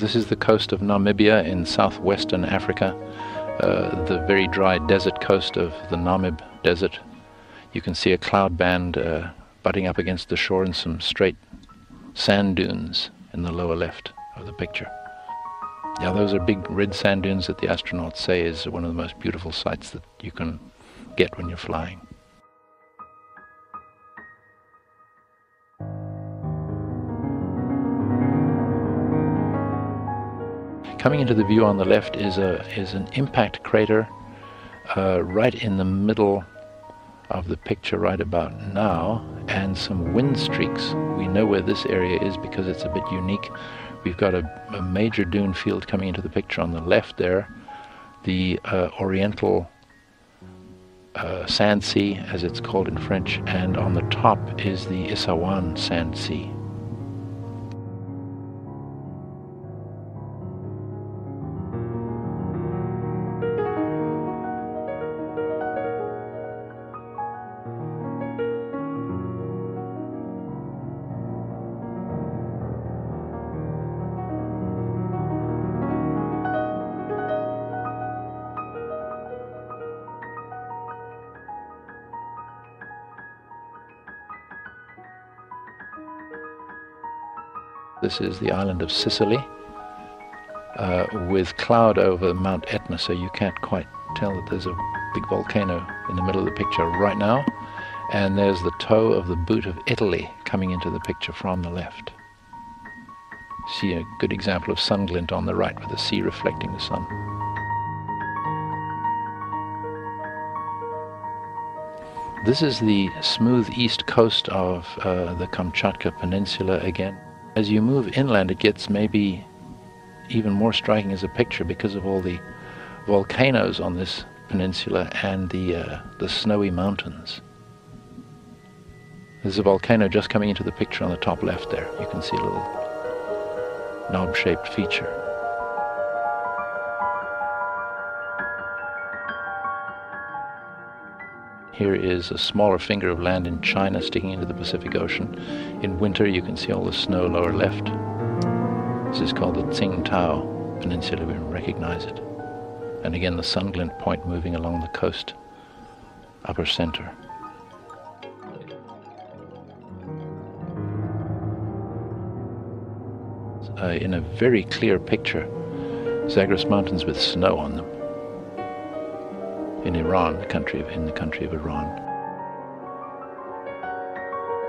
This is the coast of Namibia in southwestern Africa, uh, the very dry desert coast of the Namib Desert. You can see a cloud band uh, butting up against the shore and some straight sand dunes in the lower left of the picture. Yeah, those are big red sand dunes that the astronauts say is one of the most beautiful sights that you can get when you're flying. Coming into the view on the left is a is an impact crater uh, right in the middle of the picture right about now and some wind streaks. We know where this area is because it's a bit unique. We've got a, a major dune field coming into the picture on the left there, the uh, Oriental uh, Sand Sea, as it's called in French, and on the top is the Issaouane Sand Sea. This is the island of Sicily uh, with cloud over Mount Etna, so you can't quite tell that there's a big volcano in the middle of the picture right now. And there's the toe of the boot of Italy coming into the picture from the left. See a good example of sun glint on the right with the sea reflecting the sun. This is the smooth east coast of uh, the Kamchatka Peninsula again. As you move inland, it gets maybe even more striking as a picture because of all the volcanoes on this peninsula and the, uh, the snowy mountains. There's a volcano just coming into the picture on the top left there. You can see a little knob-shaped feature. Here is a smaller finger of land in China sticking into the Pacific Ocean. In winter, you can see all the snow lower left. This is called the Tsingtao Peninsula. We recognize it. And again, the sun glint point moving along the coast, upper center. Uh, in a very clear picture, Zagros Mountains with snow on them in Iran, the country of, in the country of Iran.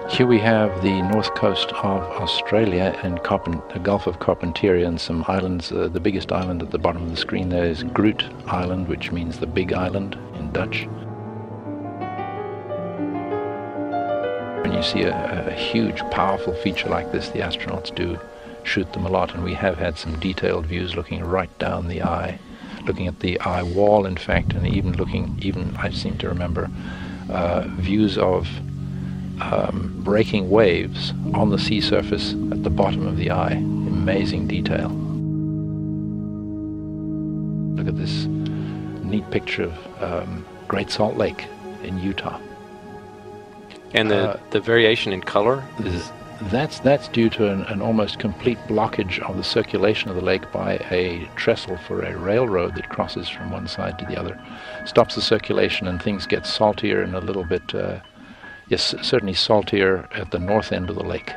Here we have the north coast of Australia and the Gulf of Carpentaria and some islands. Uh, the biggest island at the bottom of the screen there is Groot Island, which means the big island in Dutch. When you see a, a huge, powerful feature like this, the astronauts do shoot them a lot, and we have had some detailed views looking right down the eye looking at the eye wall, in fact, and even looking, even I seem to remember, uh, views of um, breaking waves on the sea surface at the bottom of the eye. Amazing detail. Look at this neat picture of um, Great Salt Lake in Utah. And the, uh, the variation in color is that's, that's due to an, an, almost complete blockage of the circulation of the lake by a trestle for a railroad that crosses from one side to the other. Stops the circulation and things get saltier and a little bit, uh, yes, certainly saltier at the north end of the lake.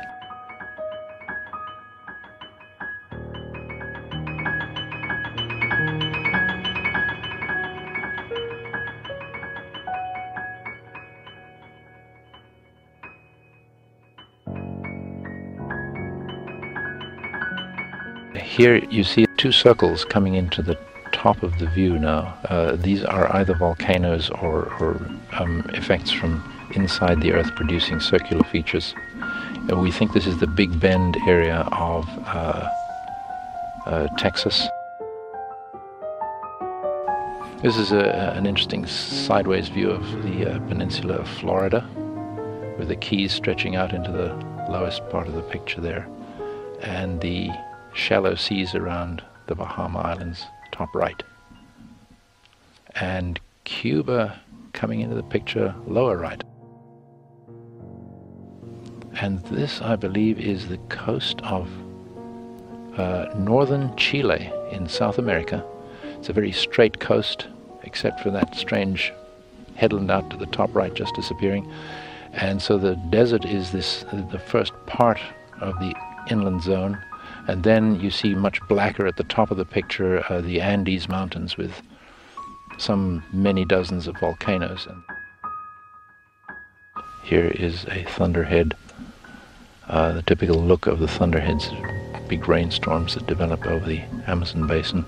Here you see two circles coming into the top of the view now. Uh, these are either volcanoes or, or um, effects from inside the Earth producing circular features. Uh, we think this is the Big Bend area of uh, uh Texas. This is a, an interesting sideways view of the uh, peninsula of Florida, with the Keys stretching out into the lowest part of the picture there, and the shallow seas around the Bahama Islands, top right. And Cuba coming into the picture, lower right. And this, I believe, is the coast of uh, northern Chile in South America. It's a very straight coast, except for that strange headland out to the top right just disappearing. And so the desert is this the first part of the inland zone. And then you see much blacker at the top of the picture uh, the Andes Mountains with some many dozens of volcanoes. And here is a thunderhead, uh, the typical look of the thunderheads, big rainstorms that develop over the Amazon basin.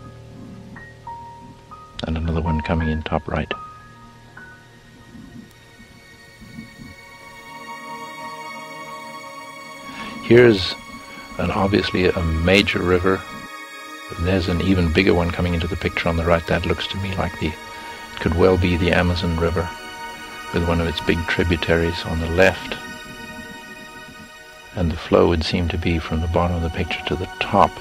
And another one coming in top right. Here's an obviously a major river. There's an even bigger one coming into the picture on the right. That looks to me like the it could well be the Amazon River with one of its big tributaries on the left. And the flow would seem to be from the bottom of the picture to the top.